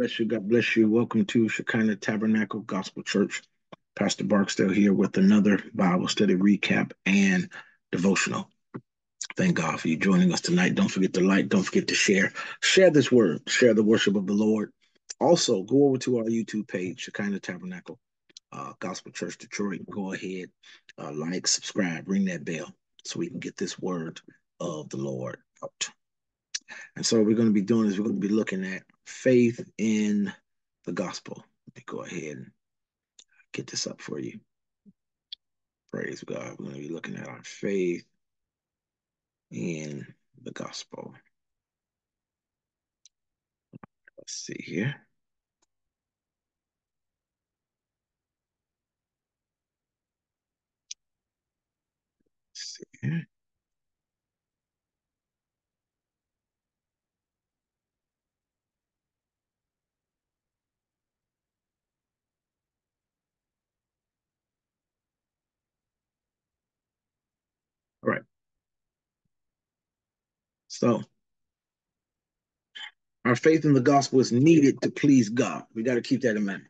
Bless you. God bless you. Welcome to Shekinah Tabernacle Gospel Church. Pastor Barksdale here with another Bible study recap and devotional. Thank God for you joining us tonight. Don't forget to like, don't forget to share. Share this word, share the worship of the Lord. Also, go over to our YouTube page, Shekinah Tabernacle uh, Gospel Church Detroit. Go ahead, uh, like, subscribe, ring that bell so we can get this word of the Lord out. And so, what we're going to be doing is we're going to be looking at faith in the gospel. Let me go ahead and get this up for you. Praise God. We're going to be looking at our faith in the gospel. Let's see here. Let's see here. So, our faith in the gospel is needed to please God. We got to keep that in mind.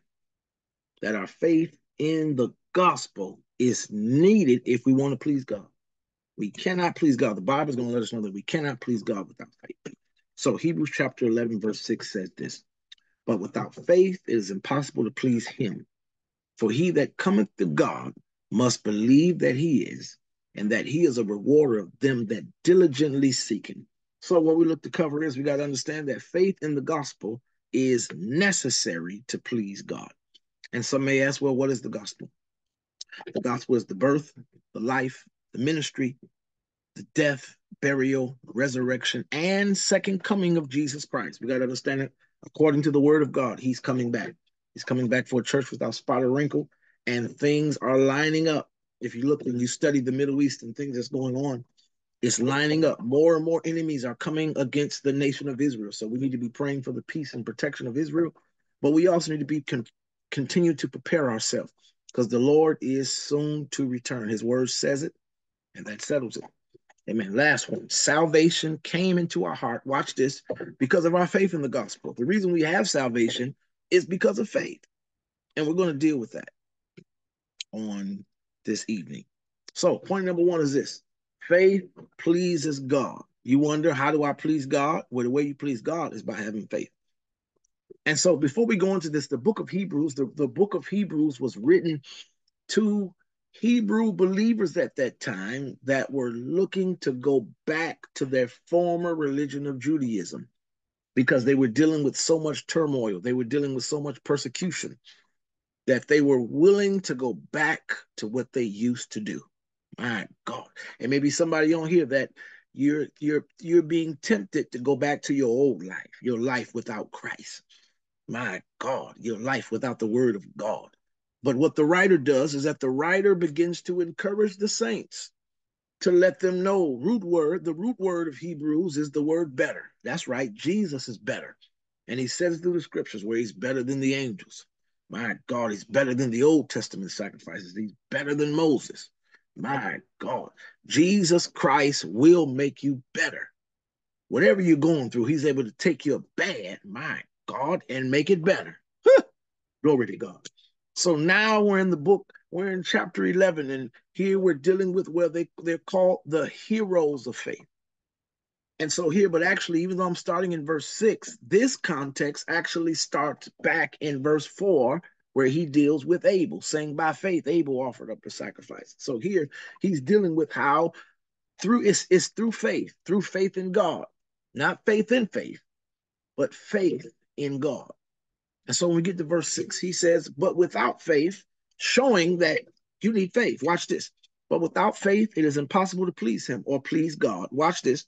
That our faith in the gospel is needed if we want to please God. We cannot please God. The Bible is going to let us know that we cannot please God without faith. So, Hebrews chapter 11, verse 6 says this But without faith, it is impossible to please Him. For he that cometh to God must believe that He is, and that He is a rewarder of them that diligently seek Him. So, what we look to cover is we got to understand that faith in the gospel is necessary to please God. And some may ask, well, what is the gospel? The gospel is the birth, the life, the ministry, the death, burial, resurrection, and second coming of Jesus Christ. We got to understand it according to the word of God. He's coming back. He's coming back for a church without spot or wrinkle, and things are lining up. If you look and you study the Middle East and things that's going on, it's lining up. More and more enemies are coming against the nation of Israel. So we need to be praying for the peace and protection of Israel, but we also need to be con- continue to prepare ourselves because the Lord is soon to return. His word says it, and that settles it. Amen. Last one. Salvation came into our heart. Watch this because of our faith in the gospel. The reason we have salvation is because of faith. And we're going to deal with that on this evening. So, point number one is this faith pleases God. You wonder, how do I please God? Well, the way you please God is by having faith. And so, before we go into this, the book of Hebrews, the, the book of Hebrews was written to Hebrew believers at that time that were looking to go back to their former religion of Judaism because they were dealing with so much turmoil, they were dealing with so much persecution that they were willing to go back to what they used to do. My God. And maybe somebody on here that you're you're you're being tempted to go back to your old life, your life without Christ. My God, your life without the word of God. But what the writer does is that the writer begins to encourage the saints to let them know root word, the root word of Hebrews is the word better. That's right, Jesus is better. And he says through the scriptures where he's better than the angels. My God, he's better than the Old Testament sacrifices. He's better than Moses. My God, Jesus Christ will make you better. Whatever you're going through, he's able to take your bad, my God, and make it better. Glory to God. So now we're in the book, we're in chapter 11, and here we're dealing with where they, they're called the heroes of faith. And so here, but actually, even though I'm starting in verse six, this context actually starts back in verse four, where he deals with Abel, saying, By faith, Abel offered up a sacrifice. So here he's dealing with how through it's, it's through faith, through faith in God, not faith in faith, but faith in God. And so when we get to verse six, he says, But without faith, showing that you need faith. Watch this. But without faith, it is impossible to please him or please God. Watch this.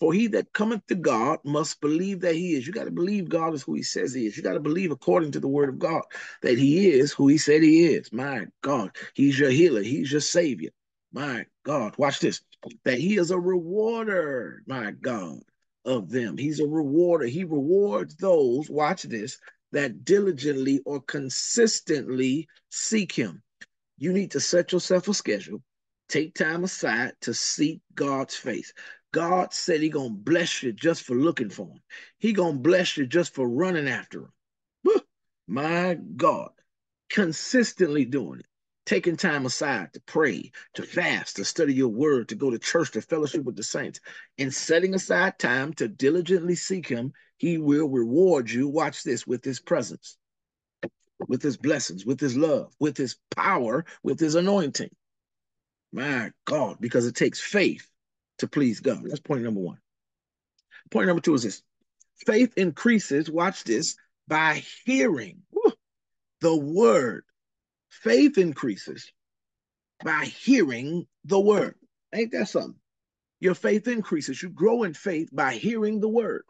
For he that cometh to God must believe that he is. You got to believe God is who he says he is. You got to believe according to the word of God that he is who he said he is. My God, he's your healer, he's your savior. My God, watch this. That he is a rewarder, my God, of them. He's a rewarder. He rewards those, watch this, that diligently or consistently seek him. You need to set yourself a schedule. Take time aside to seek God's face. God said he gonna bless you just for looking for him. He gonna bless you just for running after him. My God, consistently doing it, taking time aside to pray, to fast, to study your word, to go to church, to fellowship with the saints, and setting aside time to diligently seek him, he will reward you. Watch this with his presence, with his blessings, with his love, with his power, with his anointing. My God, because it takes faith to please God. That's point number one. Point number two is this faith increases, watch this, by hearing the word. Faith increases by hearing the word. Ain't that something? Your faith increases. You grow in faith by hearing the word.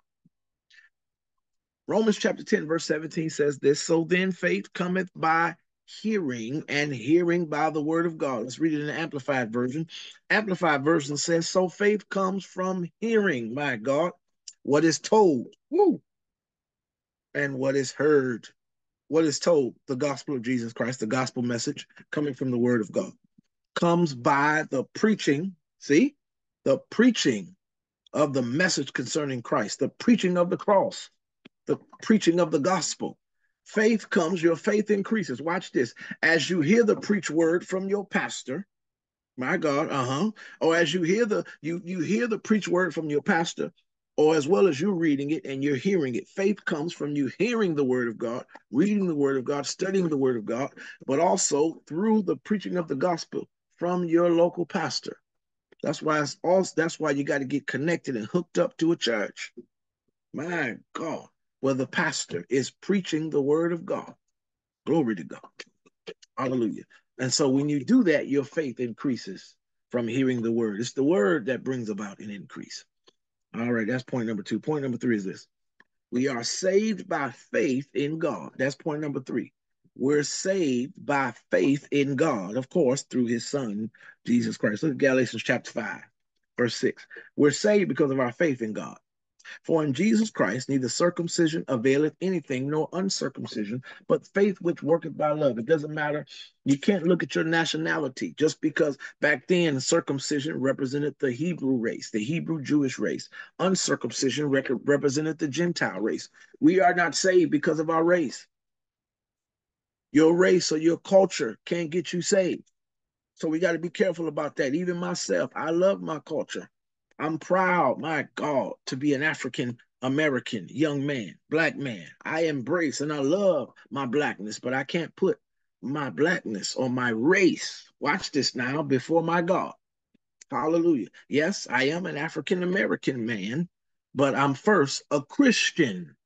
Romans chapter 10, verse 17 says this So then faith cometh by hearing, and hearing by the word of God. Let's read it in the Amplified Version. Amplified Version says, So faith comes from hearing, my God, what is told, woo, and what is heard. What is told, the gospel of Jesus Christ, the gospel message coming from the word of God, comes by the preaching, see, the preaching of the message concerning Christ, the preaching of the cross, the preaching of the gospel. Faith comes, your faith increases. Watch this. As you hear the preach word from your pastor, my God, uh-huh. Or as you hear the you you hear the preach word from your pastor, or as well as you reading it and you're hearing it. Faith comes from you hearing the word of God, reading the word of God, studying the word of God, but also through the preaching of the gospel from your local pastor. That's why it's also that's why you got to get connected and hooked up to a church. My God, where the pastor is preaching the word of God. Glory to God. Hallelujah. And so when you do that, your faith increases from hearing the word. It's the word that brings about an increase. All right, that's point number two. Point number three is this we are saved by faith in God. That's point number three. We're saved by faith in God, of course, through his son, Jesus Christ. Look at Galatians chapter 5, verse 6. We're saved because of our faith in God. For in Jesus Christ neither circumcision availeth anything nor uncircumcision, but faith which worketh by love. It doesn't matter. You can't look at your nationality just because back then circumcision represented the Hebrew race, the Hebrew Jewish race. Uncircumcision represented the Gentile race. We are not saved because of our race. Your race or your culture can't get you saved. So we got to be careful about that. Even myself, I love my culture. I'm proud, my God, to be an African American young man, black man. I embrace and I love my blackness, but I can't put my blackness or my race, watch this now, before my God. Hallelujah. Yes, I am an African American man, but I'm first a Christian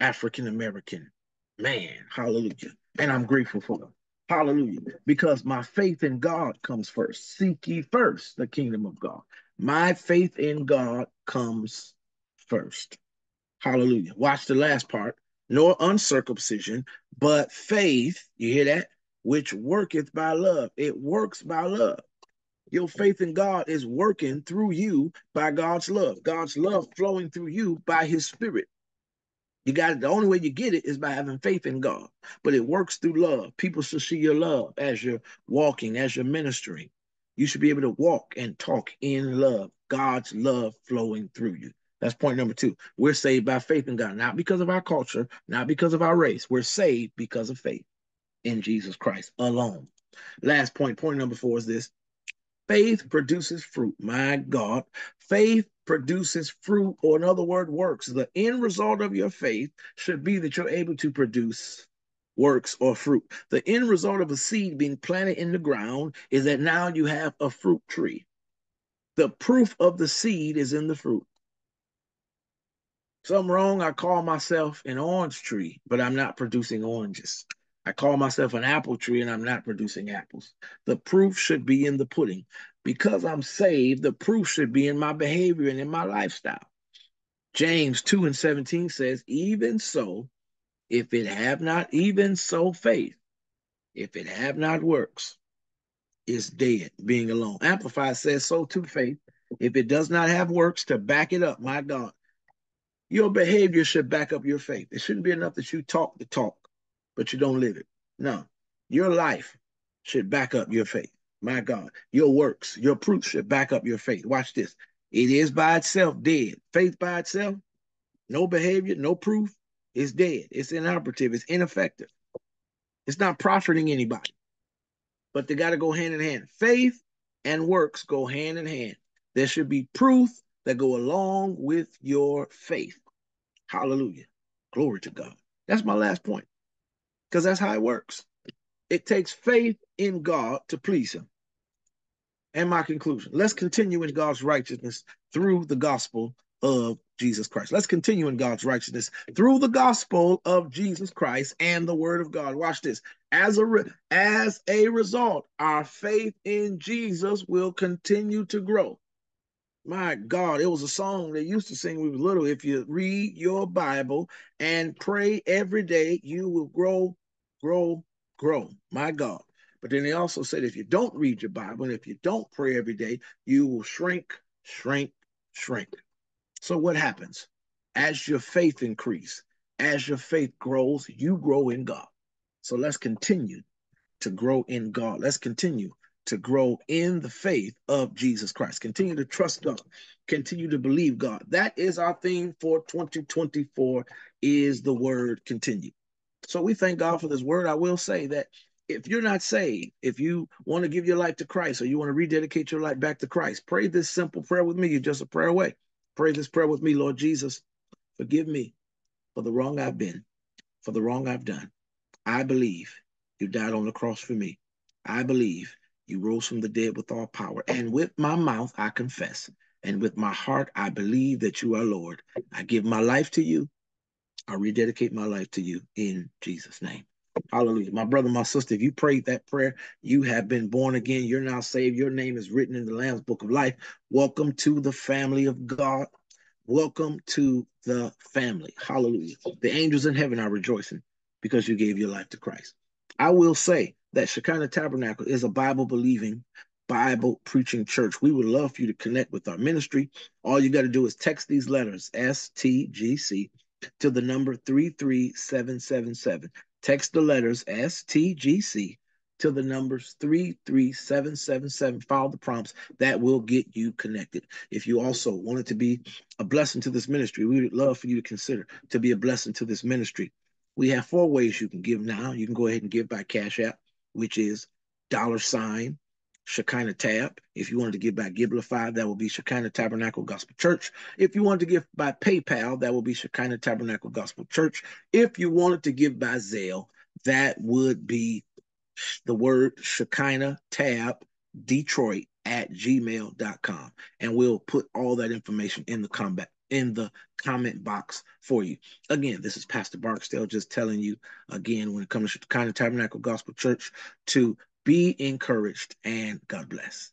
African American man. Hallelujah. And I'm grateful for them. Hallelujah. Because my faith in God comes first. Seek ye first the kingdom of God. My faith in God comes first. Hallelujah. Watch the last part. Nor uncircumcision, but faith, you hear that? Which worketh by love. It works by love. Your faith in God is working through you by God's love. God's love flowing through you by his spirit. You got it. The only way you get it is by having faith in God. But it works through love. People should see your love as you're walking, as you're ministering. You should be able to walk and talk in love, God's love flowing through you. That's point number two. We're saved by faith in God, not because of our culture, not because of our race. We're saved because of faith in Jesus Christ alone. Last point, point number four is this faith produces fruit. My God, faith produces fruit, or in other words, works. The end result of your faith should be that you're able to produce works, or fruit. The end result of a seed being planted in the ground is that now you have a fruit tree. The proof of the seed is in the fruit. Something wrong, I call myself an orange tree, but I'm not producing oranges. I call myself an apple tree and I'm not producing apples. The proof should be in the pudding. Because I'm saved, the proof should be in my behavior and in my lifestyle. James 2 and 17 says, Even so, if it have not even so faith, if it have not works, is dead, being alone. Amplified says so too, faith. If it does not have works to back it up, my God, your behavior should back up your faith. It shouldn't be enough that you talk the talk, but you don't live it. No, your life should back up your faith. My God, your works, your proof should back up your faith. Watch this. It is by itself dead. Faith by itself, no behavior, no proof, It's dead. It's inoperative. It's ineffective. It's not profiting anybody. But they got to go hand in hand. Faith and works go hand in hand. There should be proof that go along with your faith. Hallelujah. Glory to God. That's my last point. Because that's how it works. It takes faith in God to please him. And my conclusion. Let's continue in God's righteousness through the gospel of Jesus Christ. Let's continue in God's righteousness through the gospel of Jesus Christ and the word of God. Watch this. As a re- as a result, our faith in Jesus will continue to grow. My God, it was a song they used to sing when we were little. If you read your Bible and pray every day, you will grow, grow, grow. My God. But then they also said if you don't read your Bible and if you don't pray every day, you will shrink, shrink, shrink. So what happens? As your faith increase, as your faith grows, you grow in God. So let's continue to grow in God. Let's continue to grow in the faith of Jesus Christ. Continue to trust God. Continue to believe God. That is our theme for 2024 is the word continue. So we thank God for this word. I will say that if you're not saved, if you want to give your life to Christ or you want to rededicate your life back to Christ, pray this simple prayer with me. You're just a prayer away. Pray this prayer with me, Lord Jesus. Forgive me for the wrong I've been, for the wrong I've done. I believe you died on the cross for me. I believe you rose from the dead with all power. And with my mouth, I confess. And with my heart, I believe that you are Lord. I give my life to you. I rededicate my life to you in Jesus' name. Hallelujah. My brother, my sister, if you prayed that prayer, you have been born again. You're now saved. Your name is written in the Lamb's book of life. Welcome to the family of God. Welcome to the family. Hallelujah. The angels in heaven are rejoicing because you gave your life to Christ. I will say that Shekinah Tabernacle is a Bible believing, Bible preaching church. We would love for you to connect with our ministry. All you got to do is text these letters, STGC, to the number 33777. Text the letters STGC to the numbers 33777. Follow the prompts that will get you connected. If you also wanted to be a blessing to this ministry, we would love for you to consider to be a blessing to this ministry. We have four ways you can give now. You can go ahead and give by Cash App, which is dollar sign Shekinah Tab. If you wanted to give by Givelify, that will be Shekinah Tabernacle Gospel Church. If you wanted to give by PayPal, that will be Shekinah Tabernacle Gospel Church. If you wanted to give by Zelle, that would be the word Shekinah Tab Detroit at gmail.com. And we'll put all that information in the combat in the comment box for you. Again, this is Pastor Barksdale just telling you again when it comes to Shekinah Tabernacle Gospel Church to be encouraged and God bless.